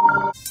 you